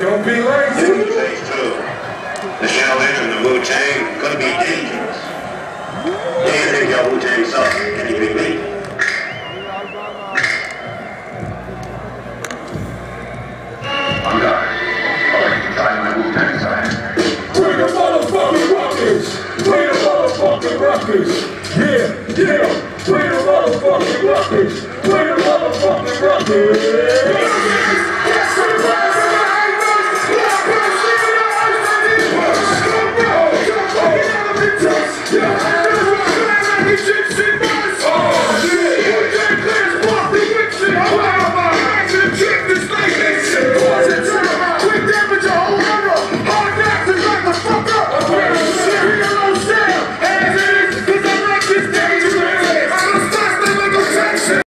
Don't be lazy. The Shaolin and the Wu-Tang gonna be dangerous. Think your Wu-Tang Yeah, the motherfucking rockets! The motherfucking rockets!